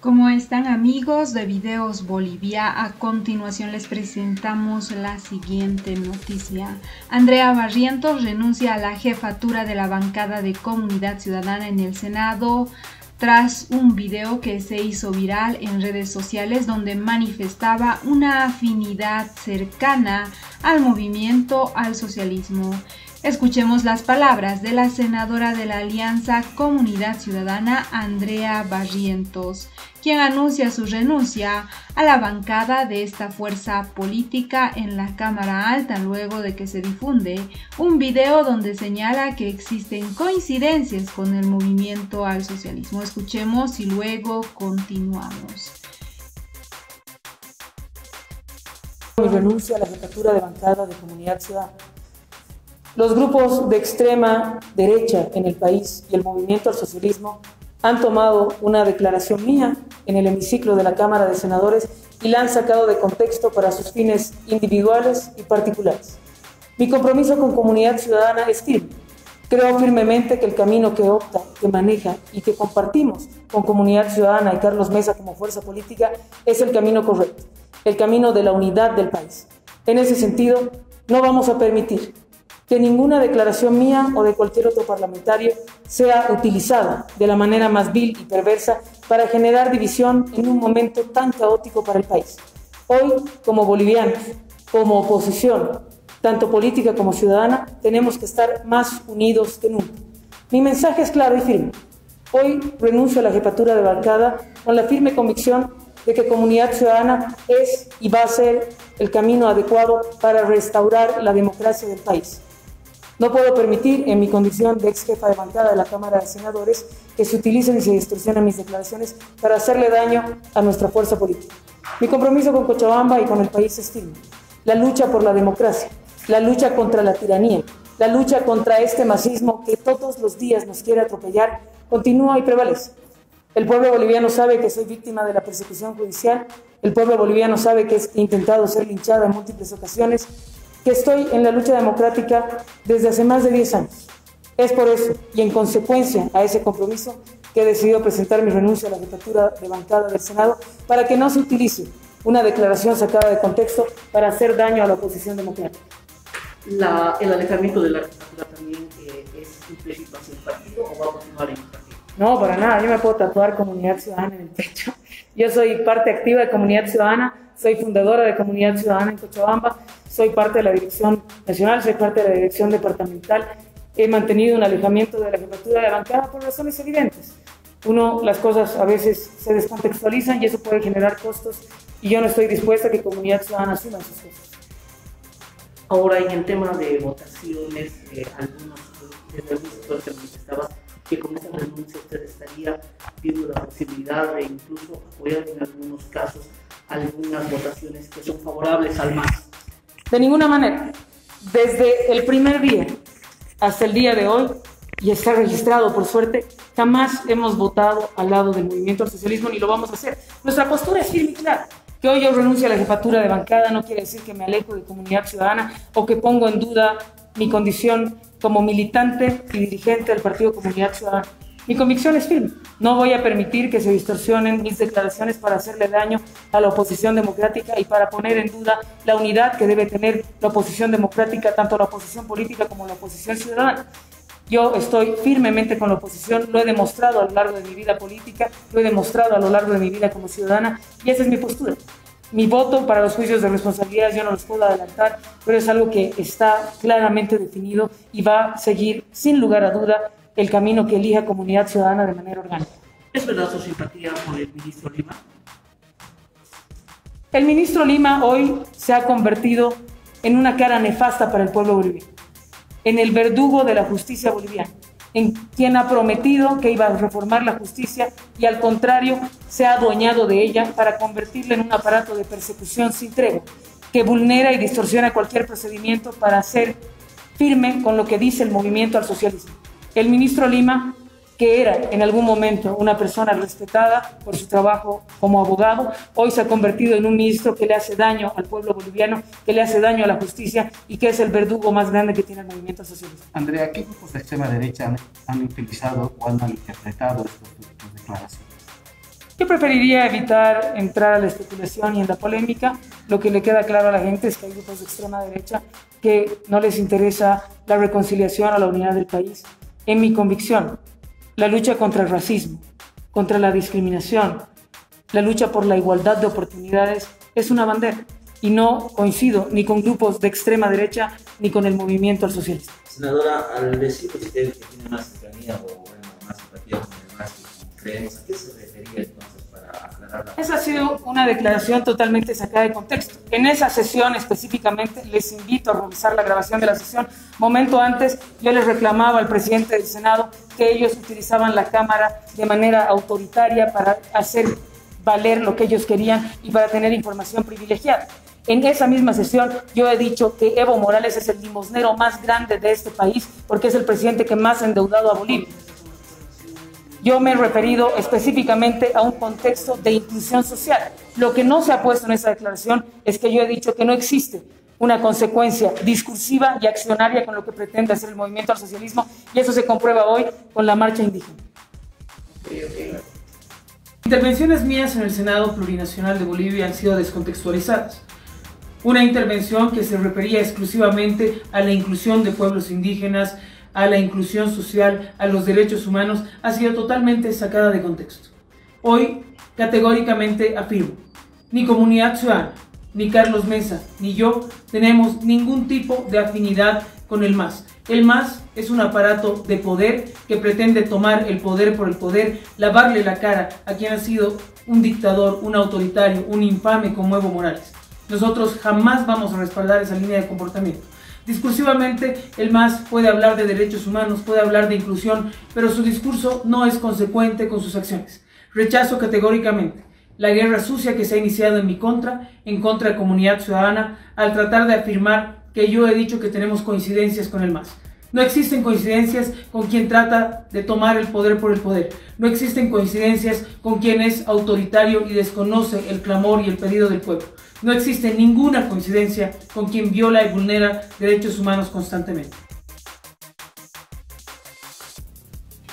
¿Cómo están amigos de Videos Bolivia? A continuación les presentamos la siguiente noticia. Andrea Barrientos renuncia a la jefatura de la bancada de Comunidad Ciudadana en el Senado tras un video que se hizo viral en redes sociales donde manifestaba una afinidad cercana al movimiento al socialismo. Escuchemos las palabras de la senadora de la Alianza Comunidad Ciudadana, Andrea Barrientos, quien anuncia su renuncia a la bancada de esta fuerza política en la Cámara Alta luego de que se difunde un video donde señala que existen coincidencias con el movimiento al socialismo. Escuchemos y luego continuamos. Renuncia a la jefatura de bancada de Comunidad Ciudadana los grupos de extrema derecha en el país y el movimiento al socialismo han tomado una declaración mía en el hemiciclo de la Cámara de Senadores y la han sacado de contexto para sus fines individuales y particulares. Mi compromiso con comunidad ciudadana es firme. Creo firmemente que el camino que opta, que maneja y que compartimos con comunidad ciudadana y Carlos Mesa como fuerza política es el camino correcto, el camino de la unidad del país. En ese sentido, no vamos a permitir que ninguna declaración mía o de cualquier otro parlamentario sea utilizada de la manera más vil y perversa para generar división en un momento tan caótico para el país. Hoy, como bolivianos, como oposición, tanto política como ciudadana, tenemos que estar más unidos que nunca. Mi mensaje es claro y firme. Hoy renuncio a la jefatura de bancada con la firme convicción de que Comunidad Ciudadana es y va a ser el camino adecuado para restaurar la democracia del país. No puedo permitir, en mi condición de ex jefa de bancada de la Cámara de Senadores, que se utilicen y se distorsionen mis declaraciones para hacerle daño a nuestra fuerza política. Mi compromiso con Cochabamba y con el país es firme. La lucha por la democracia, la lucha contra la tiranía, la lucha contra este masismo que todos los días nos quiere atropellar, continúa y prevalece. El pueblo boliviano sabe que soy víctima de la persecución judicial, el pueblo boliviano sabe que he intentado ser linchada en múltiples ocasiones que estoy en la lucha democrática desde hace más de 10 años. Es por eso y en consecuencia a ese compromiso que he decidido presentar mi renuncia a la jefatura de bancada del Senado para que no se utilice una declaración sacada de contexto para hacer daño a la oposición democrática. La, ¿El alejamiento de la jefatura también eh, es implícito hacia el partido o va a continuar en el partido? No, para nada. Yo me puedo tatuar Comunidad Ciudadana en el pecho. Yo soy parte activa de Comunidad Ciudadana, soy fundadora de Comunidad Ciudadana en Cochabamba soy parte de la dirección nacional, soy parte de la dirección departamental. He mantenido un alejamiento de la jefatura de bancada por razones evidentes. Uno, las cosas a veces se descontextualizan y eso puede generar costos y yo no estoy dispuesta a que comunidad ciudadana asuma esos costos. Ahora, en el tema de votaciones, eh, algunos, desde algún sector se manifestaba que con esa renuncia usted estaría viendo la posibilidad de incluso apoyar en algunos casos algunas votaciones que son favorables al MAS. De ninguna manera. Desde el primer día hasta el día de hoy, y está registrado por suerte, jamás hemos votado al lado del movimiento al socialismo ni lo vamos a hacer. Nuestra postura es firme y clara. Que hoy yo renuncie a la jefatura de bancada no quiere decir que me alejo de comunidad ciudadana o que pongo en duda mi condición como militante y dirigente del Partido Comunidad Ciudadana. Mi convicción es firme. No voy a permitir que se distorsionen mis declaraciones para hacerle daño a la oposición democrática y para poner en duda la unidad que debe tener la oposición democrática, tanto la oposición política como la oposición ciudadana. Yo estoy firmemente con la oposición, lo he demostrado a lo largo de mi vida política, lo he demostrado a lo largo de mi vida como ciudadana y esa es mi postura. Mi voto para los juicios de responsabilidad yo no los puedo adelantar, pero es algo que está claramente definido y va a seguir sin lugar a duda el camino que elija Comunidad Ciudadana de manera orgánica. ¿Es verdad su simpatía por el ministro Lima? El ministro Lima hoy se ha convertido en una cara nefasta para el pueblo boliviano, en el verdugo de la justicia boliviana, en quien ha prometido que iba a reformar la justicia y al contrario se ha adueñado de ella para convertirla en un aparato de persecución sin tregua, que vulnera y distorsiona cualquier procedimiento para ser firme con lo que dice el movimiento al socialismo. El ministro Lima, que era en algún momento una persona respetada por su trabajo como abogado, hoy se ha convertido en un ministro que le hace daño al pueblo boliviano, que le hace daño a la justicia y que es el verdugo más grande que tiene el movimiento socialista. Andrea, ¿qué grupos de extrema derecha han, utilizado o han malinterpretado estas declaraciones? Yo preferiría evitar entrar a la especulación y en la polémica. Lo que le queda claro a la gente es que hay grupos de extrema derecha que no les interesa la reconciliación o la unidad del país. En mi convicción, la lucha contra el racismo, contra la discriminación, la lucha por la igualdad de oportunidades es una bandera. Y no coincido ni con grupos de extrema derecha ni con el movimiento al socialismo. Senadora, al decir usted que tiene más cercanía o el más creemos, ¿a qué se refería entonces Esa ha sido una declaración totalmente sacada de contexto. En esa sesión específicamente les invito a revisar la grabación de la sesión. Momento antes yo les reclamaba al presidente del Senado que ellos utilizaban la Cámara de manera autoritaria para hacer valer lo que ellos querían y para tener información privilegiada. En esa misma sesión yo he dicho que Evo Morales es el limosnero más grande de este país porque es el presidente que más endeudado a Bolivia. Yo me he referido específicamente a un contexto de inclusión social. Lo que no se ha puesto en esa declaración es que yo he dicho que no existe una consecuencia discursiva y accionaria con lo que pretende hacer el movimiento al socialismo y eso se comprueba hoy con la marcha indígena. Intervenciones mías en el Senado Plurinacional de Bolivia han sido descontextualizadas. Una intervención que se refería exclusivamente a la inclusión de pueblos indígenas, a la inclusión social, a los derechos humanos, ha sido totalmente sacada de contexto. Hoy, categóricamente afirmo, ni Comunidad Ciudadana, ni Carlos Mesa, ni yo tenemos ningún tipo de afinidad con el MAS. El MAS es un aparato de poder que pretende tomar el poder por el poder, lavarle la cara a quien ha sido un dictador, un autoritario, un infame como Evo Morales. Nosotros jamás vamos a respaldar esa línea de comportamiento. Discursivamente, el MAS puede hablar de derechos humanos, puede hablar de inclusión, pero su discurso no es consecuente con sus acciones. Rechazo categóricamente la guerra sucia que se ha iniciado en mi contra, en contra de comunidad ciudadana, al tratar de afirmar que yo he dicho que tenemos coincidencias con el MAS. No existen coincidencias con quien trata de tomar el poder por el poder. No existen coincidencias con quien es autoritario y desconoce el clamor y el pedido del pueblo. No existe ninguna coincidencia con quien viola y vulnera derechos humanos constantemente.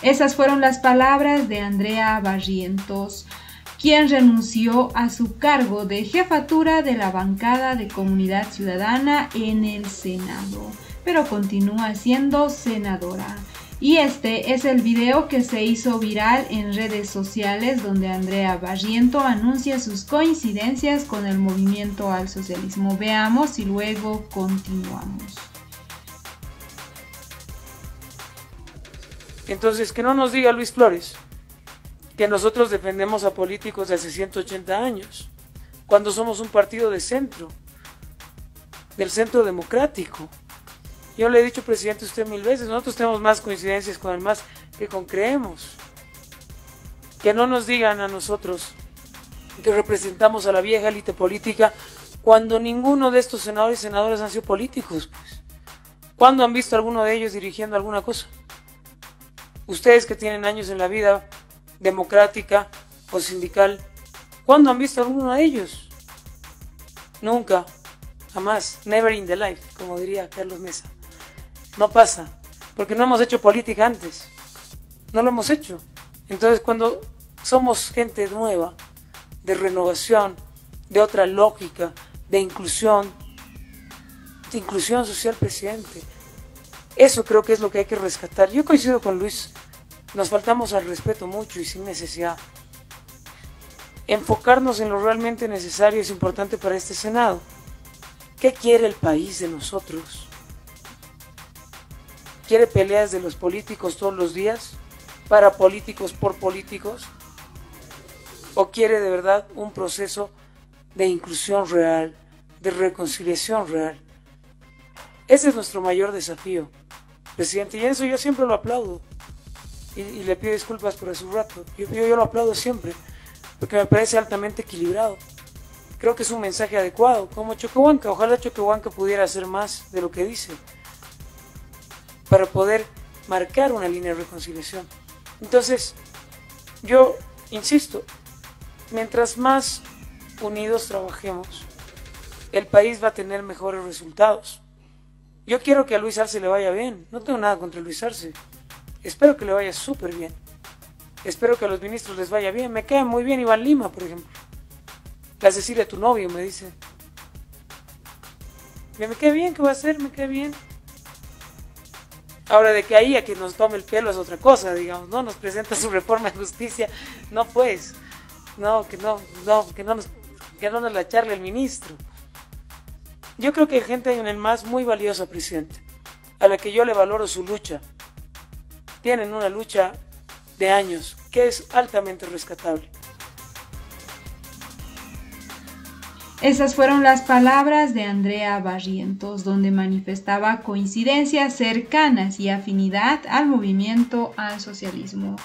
Esas fueron las palabras de Andrea Barrientos, quien renunció a su cargo de jefatura de la bancada de Comunidad Ciudadana en el Senado pero continúa siendo senadora. Y este es el video que se hizo viral en redes sociales donde Andrea Barriento anuncia sus coincidencias con el movimiento al socialismo. Veamos y luego continuamos. Entonces, que no nos diga Luis Flores que nosotros defendemos a políticos de hace 180 años, cuando somos un partido de centro, del centro democrático. Yo le he dicho, presidente, usted mil veces, nosotros tenemos más coincidencias con el MAS que con creemos. Que no nos digan a nosotros que representamos a la vieja élite política cuando ninguno de estos senadores y senadoras han sido políticos. Pues. ¿Cuándo han visto a alguno de ellos dirigiendo alguna cosa? Ustedes que tienen años en la vida democrática o sindical, ¿cuándo han visto a alguno de ellos? Nunca, jamás, never in the life, como diría Carlos Mesa. No pasa, porque no hemos hecho política antes. No lo hemos hecho. Entonces cuando somos gente nueva, de renovación, de otra lógica, de inclusión, de inclusión social, presidente, eso creo que es lo que hay que rescatar. Yo coincido con Luis, nos faltamos al respeto mucho y sin necesidad. Enfocarnos en lo realmente necesario es importante para este Senado. ¿Qué quiere el país de nosotros? Quiere peleas de los políticos todos los días, para políticos por políticos, o quiere de verdad un proceso de inclusión real, de reconciliación real. Ese es nuestro mayor desafío, presidente, y eso yo siempre lo aplaudo. Y, le pido disculpas por su rato. Yo, lo aplaudo siempre, porque me parece altamente equilibrado. Creo que es un mensaje adecuado, como Choquehuanca. Ojalá Choquehuanca pudiera hacer más de lo que dice para poder marcar una línea de reconciliación. Entonces, yo insisto, mientras más unidos trabajemos, el país va a tener mejores resultados. Yo quiero que a Luis Arce le vaya bien, no tengo nada contra Luis Arce, espero que le vaya súper bien. Espero que a los ministros les vaya bien. Me cae muy bien Iván Lima, por ejemplo. La Cecilia, tu novio, me dice. Me cae bien, ¿qué va a hacer? Me cae bien. Ahora, de que ahí a que nos tome el pelo es otra cosa, digamos, ¿no? Nos presenta su reforma de justicia. No, pues. No, que no, no, que no nos, que no nos la charle el ministro. Yo creo que hay gente en el MAS muy valiosa, presidente, a la que yo le valoro su lucha. Tienen una lucha de años que es altamente rescatable. Esas fueron las palabras de Andrea Barrientos, donde manifestaba coincidencias cercanas y afinidad al movimiento al socialismo.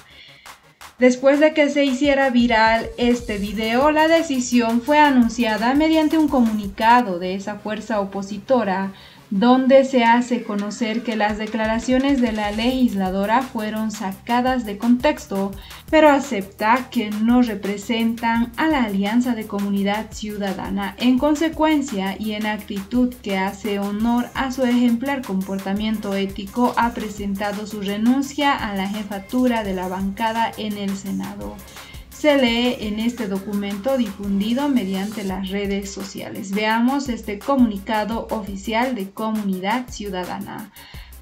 Después de que se hiciera viral este video, la decisión fue anunciada mediante un comunicado de esa fuerza opositora donde se hace conocer que las declaraciones de la legisladora fueron sacadas de contexto, pero acepta que no representan a la Alianza de Comunidad Ciudadana. En consecuencia y en actitud que hace honor a su ejemplar comportamiento ético, ha presentado su renuncia a la jefatura de la bancada en el Senado se lee en este documento difundido mediante las redes sociales. Veamos este comunicado oficial de Comunidad Ciudadana.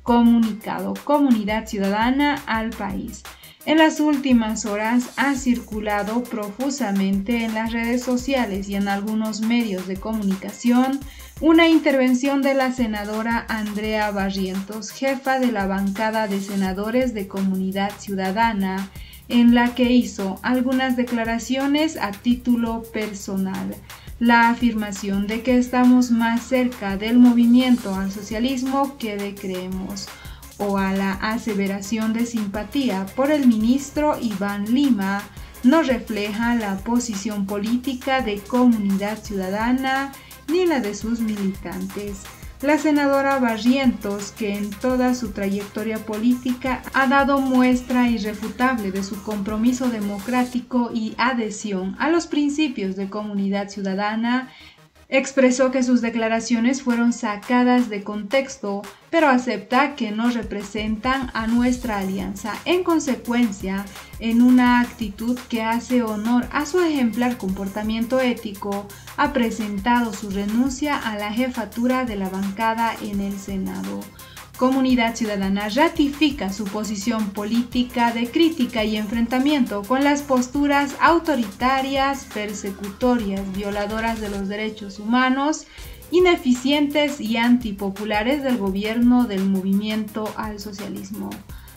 Comunicado Comunidad Ciudadana al país. En las últimas horas ha circulado profusamente en las redes sociales y en algunos medios de comunicación una intervención de la senadora Andrea Barrientos, jefa de la bancada de senadores de Comunidad Ciudadana, en la que hizo algunas declaraciones a título personal. La afirmación de que estamos más cerca del movimiento al socialismo que de creemos, o a la aseveración de simpatía por el ministro Iván Lima, no refleja la posición política de comunidad ciudadana ni la de sus militantes. La senadora Barrientos, que en toda su trayectoria política ha dado muestra irrefutable de su compromiso democrático y adhesión a los principios de comunidad ciudadana, Expresó que sus declaraciones fueron sacadas de contexto, pero acepta que no representan a nuestra alianza. En consecuencia, en una actitud que hace honor a su ejemplar comportamiento ético, ha presentado su renuncia a la jefatura de la bancada en el Senado. Comunidad Ciudadana ratifica su posición política de crítica y enfrentamiento con las posturas autoritarias, persecutorias, violadoras de los derechos humanos, ineficientes y antipopulares del gobierno del movimiento al socialismo,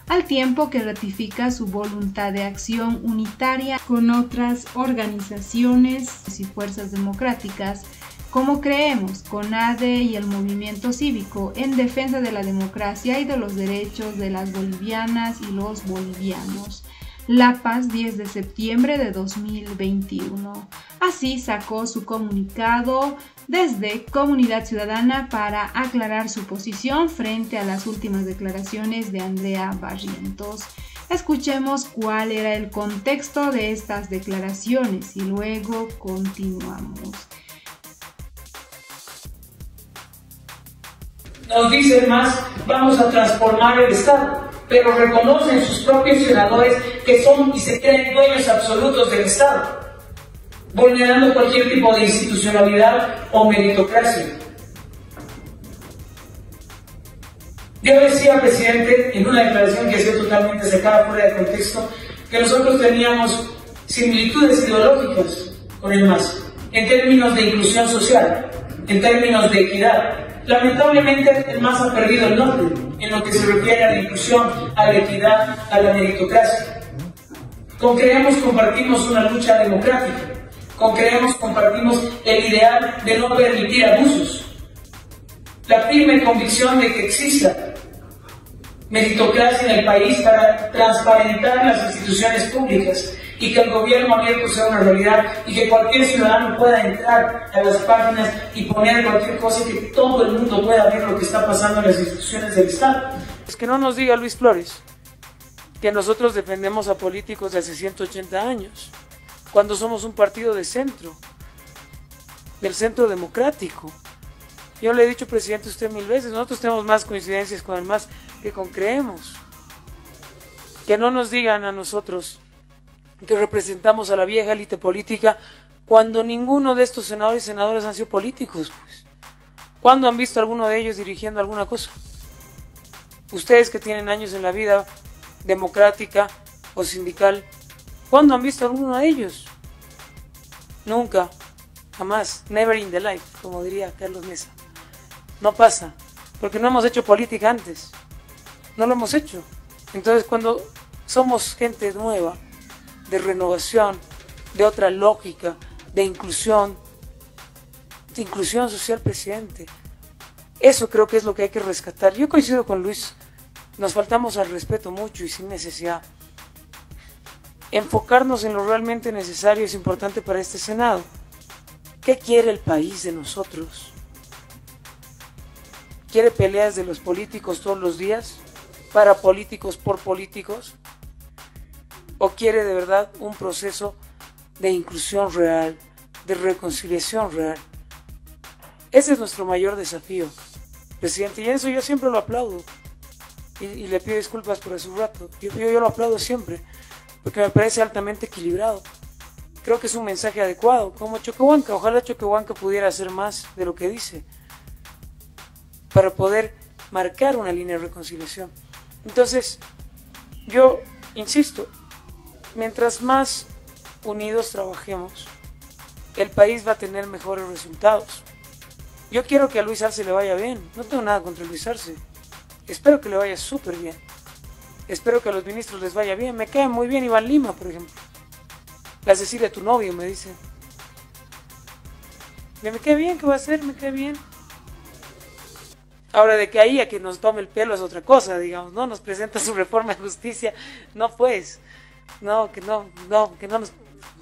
al tiempo que ratifica su voluntad de acción unitaria con otras organizaciones y fuerzas democráticas como creemos con ADE y el movimiento cívico en defensa de la democracia y de los derechos de las bolivianas y los bolivianos. La Paz 10 de septiembre de 2021. Así sacó su comunicado desde Comunidad Ciudadana para aclarar su posición frente a las últimas declaraciones de Andrea Barrientos. Escuchemos cuál era el contexto de estas declaraciones y luego continuamos. Nos dicen más, vamos a transformar el Estado, pero reconocen sus propios senadores que son y se creen dueños absolutos del Estado, vulnerando cualquier tipo de institucionalidad o meritocracia. Yo decía, presidente, en una declaración que hacía totalmente sacada fuera de contexto, que nosotros teníamos similitudes ideológicas con el MAS, en términos de inclusión social, en términos de equidad, Lamentablemente, el MAS ha perdido el norte en lo que se refiere a la inclusión, a la equidad, a la meritocracia. Con Creemos compartimos una lucha democrática. Con Creemos compartimos el ideal de no permitir abusos. La firme convicción de que exista meritocracia en el país para transparentar las instituciones públicas y que el gobierno abierto sea una realidad y que cualquier ciudadano pueda entrar a las páginas y poner cualquier cosa y que todo el mundo pueda ver lo que está pasando en las instituciones del Estado. Es que no nos diga Luis Flores que nosotros defendemos a políticos de hace 180 años, cuando somos un partido de centro, del centro democrático. Yo le he dicho, presidente, usted mil veces, nosotros tenemos más coincidencias con el MAS que con creemos. Que no nos digan a nosotros que representamos a la vieja élite política cuando ninguno de estos senadores y senadoras han sido políticos. Pues. ¿Cuándo han visto a alguno de ellos dirigiendo alguna cosa? Ustedes que tienen años en la vida democrática o sindical, ¿cuándo han visto a alguno de ellos? Nunca, jamás, never in the life, como diría Carlos Mesa. No pasa, porque no hemos hecho política antes. No lo hemos hecho. Entonces, cuando somos gente nueva, de renovación, de otra lógica, de inclusión, de inclusión social, presidente. Eso creo que es lo que hay que rescatar. Yo coincido con Luis, nos faltamos al respeto mucho y sin necesidad. Enfocarnos en lo realmente necesario es importante para este Senado. ¿Qué quiere el país de nosotros? ¿Quiere peleas de los políticos todos los días? ¿Para políticos por políticos? ¿O quiere de verdad un proceso de inclusión real, de reconciliación real? Ese es nuestro mayor desafío, presidente, y eso yo siempre lo aplaudo. Y, le pido disculpas por ese rato. Yo, lo aplaudo siempre, porque me parece altamente equilibrado. Creo que es un mensaje adecuado, como Choquehuanca. Ojalá Choquehuanca pudiera hacer más de lo que dice, para poder marcar una línea de reconciliación. Entonces, yo insisto, mientras más unidos trabajemos, el país va a tener mejores resultados. Yo quiero que a Luis Arce le vaya bien, no tengo nada contra Luis Arce. Espero que le vaya súper bien. Espero que a los ministros les vaya bien. Me cae muy bien Iván Lima, por ejemplo. La Cecilia, tu novio, me dice. Me, cae bien, ¿qué va a hacer? Me cae bien. Ahora, de que ahí a que nos tome el pelo es otra cosa, digamos, ¿no? Nos presenta su reforma de justicia. No, pues. No, que no, no, que no nos,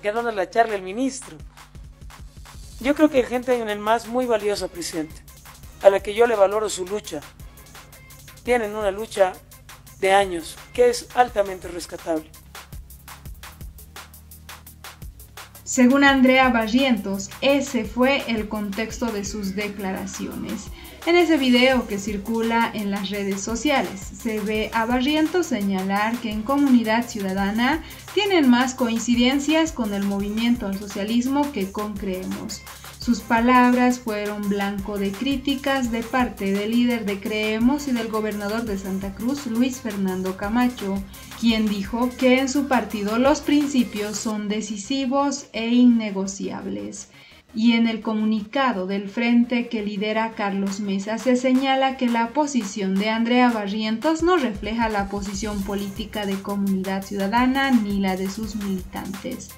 que no nos la charle el ministro. Yo creo que hay gente en el MAS muy valiosa, presidente, a la que yo le valoro su lucha. Tienen una lucha de años que es altamente rescatable. Según Andrea Barrientos, ese fue el contexto de sus declaraciones. En ese video que circula en las redes sociales, se ve a Barrientos señalar que en Comunidad Ciudadana tienen más coincidencias con el movimiento al socialismo que con Creemos. Sus palabras fueron blanco de críticas de parte del líder de Creemos y del gobernador de Santa Cruz, Luis Fernando Camacho, quien dijo que en su partido los principios son decisivos e innegociables y en el comunicado del frente que lidera Carlos Mesa se señala que la posición de Andrea Barrientos no refleja la posición política de Comunidad Ciudadana ni la de sus militantes.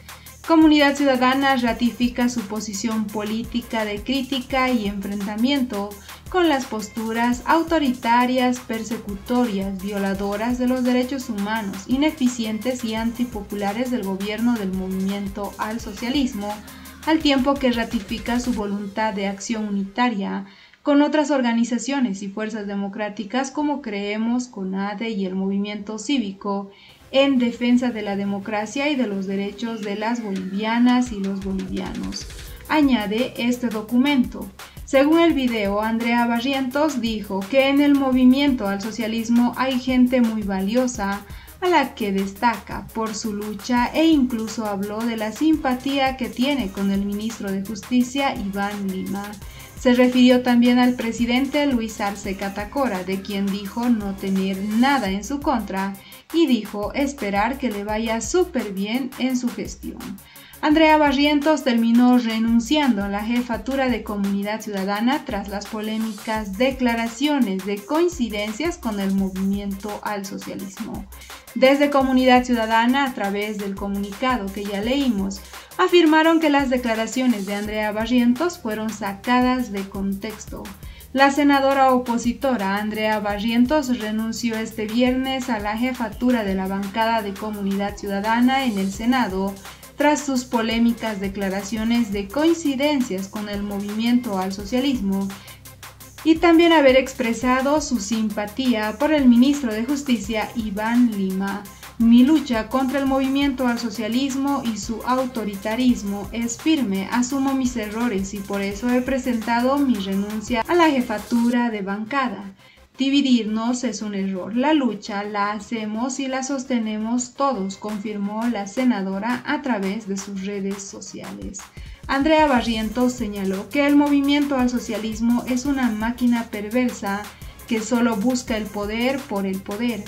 Comunidad Ciudadana ratifica su posición política de crítica y enfrentamiento con las posturas autoritarias, persecutorias, violadoras de los derechos humanos, ineficientes y antipopulares del gobierno del movimiento al socialismo, al tiempo que ratifica su voluntad de acción unitaria con otras organizaciones y fuerzas democráticas como Creemos, CONADE y el Movimiento Cívico en defensa de la democracia y de los derechos de las bolivianas y los bolivianos. Añade este documento. Según el video, Andrea Barrientos dijo que en el movimiento al socialismo hay gente muy valiosa, a la que destaca por su lucha e incluso habló de la simpatía que tiene con el ministro de Justicia Iván Lima. Se refirió también al presidente Luis Arce Catacora, de quien dijo no tener nada en su contra y dijo esperar que le vaya súper bien en su gestión. Andrea Barrientos terminó renunciando a la jefatura de Comunidad Ciudadana tras las polémicas declaraciones de coincidencias con el movimiento al socialismo. Desde Comunidad Ciudadana, a través del comunicado que ya leímos, afirmaron que las declaraciones de Andrea Barrientos fueron sacadas de contexto. La senadora opositora Andrea Barrientos renunció este viernes a la jefatura de la bancada de Comunidad Ciudadana en el Senado tras sus polémicas declaraciones de coincidencias con el movimiento al socialismo y también haber expresado su simpatía por el ministro de Justicia Iván Lima. Mi lucha contra el movimiento al socialismo y su autoritarismo es firme, asumo mis errores y por eso he presentado mi renuncia a la jefatura de bancada. Dividirnos es un error. La lucha la hacemos y la sostenemos todos, confirmó la senadora a través de sus redes sociales. Andrea Barrientos señaló que el movimiento al socialismo es una máquina perversa que solo busca el poder por el poder.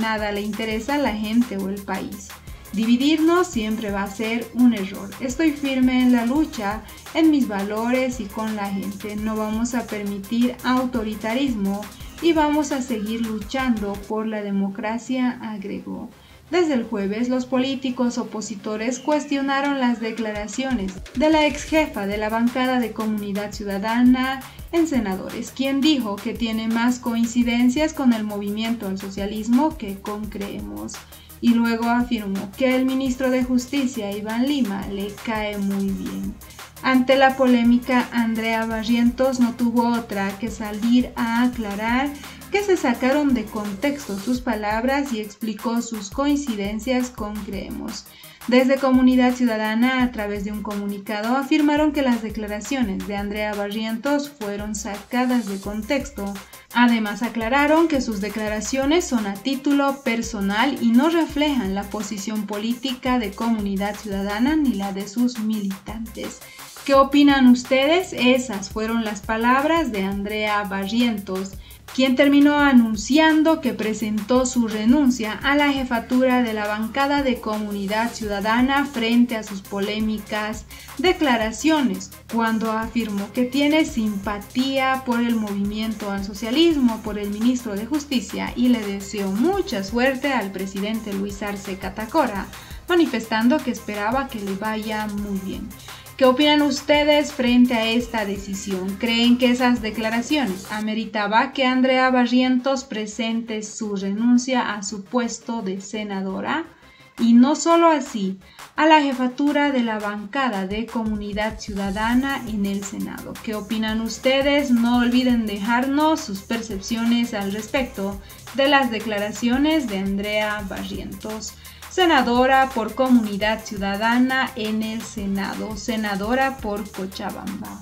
Nada le interesa a la gente o el país. Dividirnos siempre va a ser un error. Estoy firme en la lucha, en mis valores y con la gente. No vamos a permitir autoritarismo y vamos a seguir luchando por la democracia, agregó. Desde el jueves, los políticos opositores cuestionaron las declaraciones de la ex jefa de la bancada de Comunidad Ciudadana en Senadores, quien dijo que tiene más coincidencias con el movimiento al socialismo que con Creemos. Y luego afirmó que el ministro de Justicia, Iván Lima, le cae muy bien. Ante la polémica, Andrea Barrientos no tuvo otra que salir a aclarar que se sacaron de contexto sus palabras y explicó sus coincidencias con Creemos. Desde Comunidad Ciudadana, a través de un comunicado, afirmaron que las declaraciones de Andrea Barrientos fueron sacadas de contexto. Además, aclararon que sus declaraciones son a título personal y no reflejan la posición política de Comunidad Ciudadana ni la de sus militantes. ¿Qué opinan ustedes? Esas fueron las palabras de Andrea Barrientos quien terminó anunciando que presentó su renuncia a la jefatura de la bancada de Comunidad Ciudadana frente a sus polémicas declaraciones, cuando afirmó que tiene simpatía por el movimiento al socialismo, por el ministro de Justicia y le deseó mucha suerte al presidente Luis Arce Catacora, manifestando que esperaba que le vaya muy bien. ¿Qué opinan ustedes frente a esta decisión? ¿Creen que esas declaraciones ameritaba que Andrea Barrientos presente su renuncia a su puesto de senadora? Y no solo así, a la jefatura de la bancada de Comunidad Ciudadana en el Senado. ¿Qué opinan ustedes? No olviden dejarnos sus percepciones al respecto de las declaraciones de Andrea Barrientos senadora por Comunidad Ciudadana en el Senado, senadora por Cochabamba.